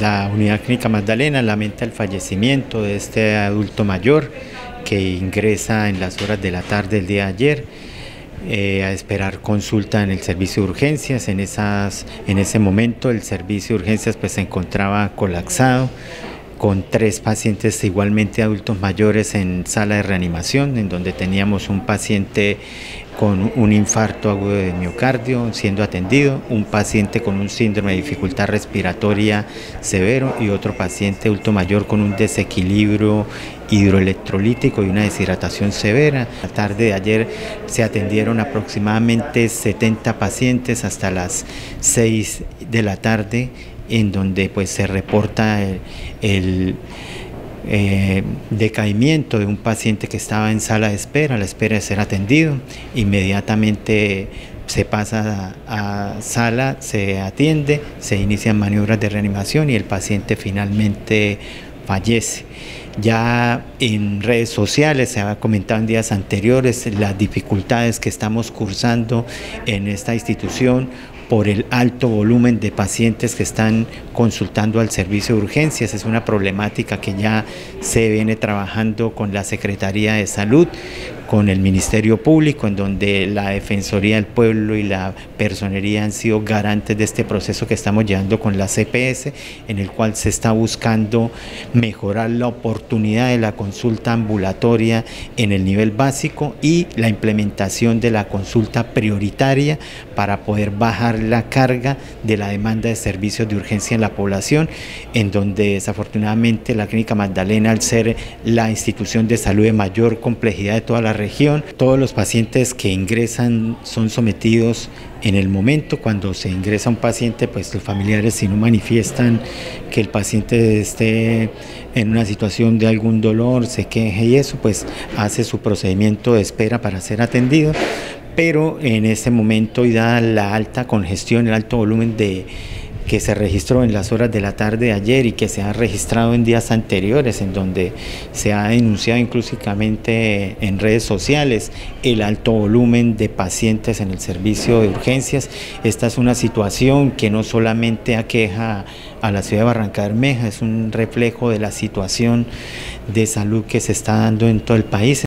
La unidad clínica Magdalena lamenta el fallecimiento de este adulto mayor que ingresa en las horas de la tarde del día de ayer eh, a esperar consulta en el servicio de urgencias. En, esas, en ese momento el servicio de urgencias pues, se encontraba colapsado con tres pacientes igualmente adultos mayores en sala de reanimación, en donde teníamos un paciente con un infarto agudo de miocardio siendo atendido, un paciente con un síndrome de dificultad respiratoria severo y otro paciente adulto mayor con un desequilibrio hidroelectrolítico y una deshidratación severa. La tarde de ayer se atendieron aproximadamente 70 pacientes hasta las 6 de la tarde en donde pues se reporta el, eh, decaimiento de un paciente que estaba en sala de espera, a la espera de ser atendido, inmediatamente se pasa a, sala, se atiende, se inician maniobras de reanimación y el paciente finalmente fallece. Ya en redes sociales se ha comentado en días anteriores las dificultades que estamos cursando en esta institución por el alto volumen de pacientes que están consultando al servicio de urgencias. Es una problemática que ya se viene trabajando con la Secretaría de Salud, con el Ministerio Público, en donde la Defensoría del Pueblo y la Personería han sido garantes de este proceso que estamos llevando con la CPS, en el cual se está buscando mejorar la oportunidad de la consulta ambulatoria en el nivel básico y la implementación de la consulta prioritaria para poder bajar la carga de la demanda de servicios de urgencia en la población, en donde desafortunadamente la Clínica Magdalena, al ser la institución de salud de mayor complejidad de toda la región. Todos los pacientes que ingresan son sometidos en el momento cuando se ingresa un paciente, pues los familiares si no manifiestan que el paciente esté en una situación de algún dolor, se queje y eso, pues hace su procedimiento de espera para ser atendido. Pero en ese momento y dada la alta congestión, el alto volumen de que se registró en las horas de la tarde de ayer y que se ha registrado en días anteriores, en donde se ha denunciado inclusivamente en redes sociales el alto volumen de pacientes en el servicio de urgencias. Esta es una situación que no solamente aqueja a la ciudad de Barranca Bermeja, es un reflejo de la situación de salud que se está dando en todo el país.